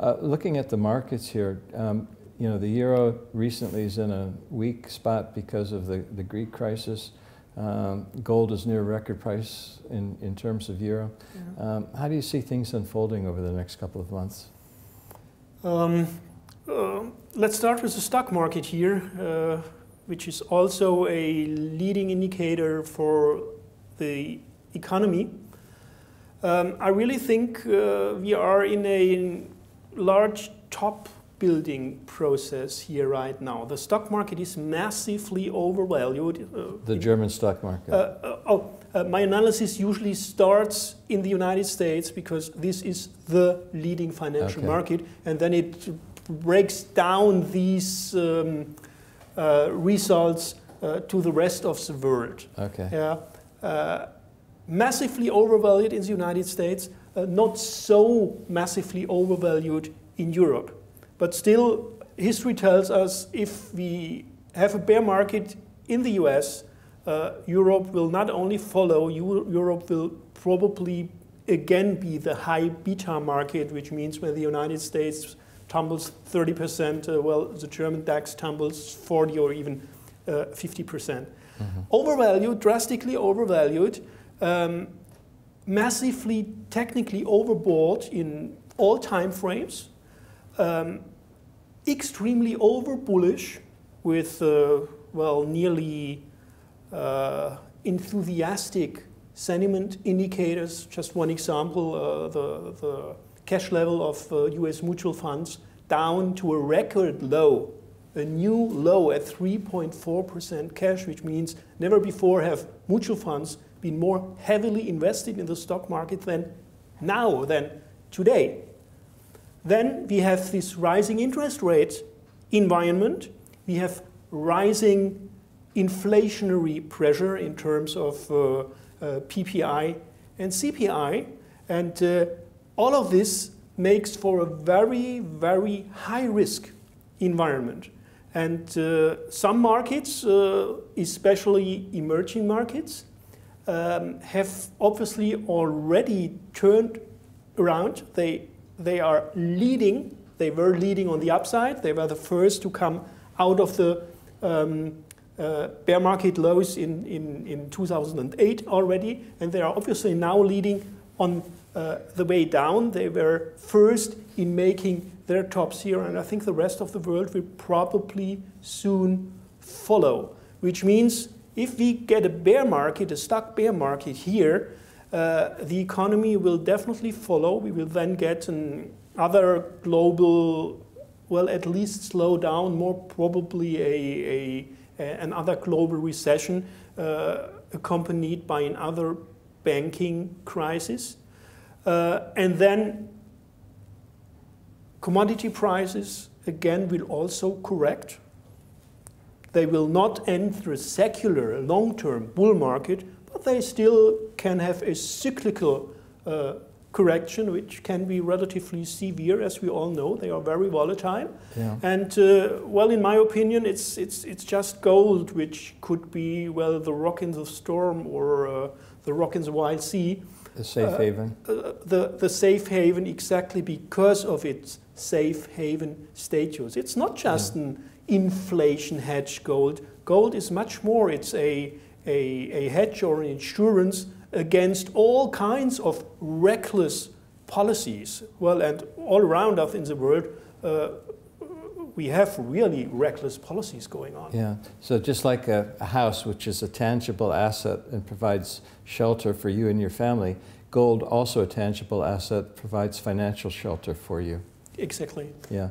Uh, looking at the markets here, um, you know, the euro recently is in a weak spot because of the, the Greek crisis. Um, gold is near record price in, in terms of euro. Yeah. Um, how do you see things unfolding over the next couple of months? Um, uh, let's start with the stock market here, uh, which is also a leading indicator for the economy. Um, I really think uh, we are in a large top building process here right now. The stock market is massively overvalued. Uh, the German stock market. Uh, uh, oh, uh, my analysis usually starts in the United States because this is the leading financial okay. market, and then it breaks down these um, uh, results uh, to the rest of the world. Okay. Yeah. Massively overvalued in the United States, not so massively overvalued in Europe. But still, history tells us if we have a bear market in the US, uh, Europe will not only follow, Europe will probably again be the high beta market, which means when the United States tumbles 30%, uh, well, the German DAX tumbles 40 or even uh, 50%. percent mm -hmm. Overvalued, drastically overvalued, um, massively technically overbought in all time frames. Um, extremely over bullish with, uh, well, nearly uh, enthusiastic sentiment indicators. Just one example, uh, the, the cash level of US uh, mutual funds down to a record low, a new low at 3.4% cash, which means never before have mutual funds been more heavily invested in the stock market than now, than today. Then we have this rising interest rate environment. We have rising inflationary pressure in terms of uh, uh, PPI and CPI. And uh, all of this makes for a very, very high risk environment. And uh, some markets, uh, especially emerging markets, um, have obviously already turned around. They they are leading. They were leading on the upside. They were the first to come out of the um, uh, bear market lows in, in, in 2008 already, and they are obviously now leading on uh, the way down. They were first in making their tops here, and I think the rest of the world will probably soon follow, which means if we get a bear market, a stock bear market here, uh, the economy will definitely follow. We will then get an other global, well, at least slow down, more probably a, a, a another global recession uh, accompanied by another banking crisis. Uh, and then commodity prices, again, will also correct. They will not enter a secular long-term bull market, but they still can have a cyclical uh, correction, which can be relatively severe, as we all know. They are very volatile. Yeah. And, uh, well, in my opinion, it's, it's, it's just gold, which could be, well, the rock in the storm or uh, the rock in the wild sea. The safe uh, haven. Uh, the, the safe haven, exactly because of its safe haven status. It's not just yeah. an inflation hedge gold. Gold is much more. It's a a, a hedge or an insurance against all kinds of reckless policies. Well, and all around us in the world, uh, we have really reckless policies going on. Yeah. So just like a, a, house, which is a tangible asset and provides shelter for you and your family, gold, also a tangible asset, provides financial shelter for you. Exactly. Yeah.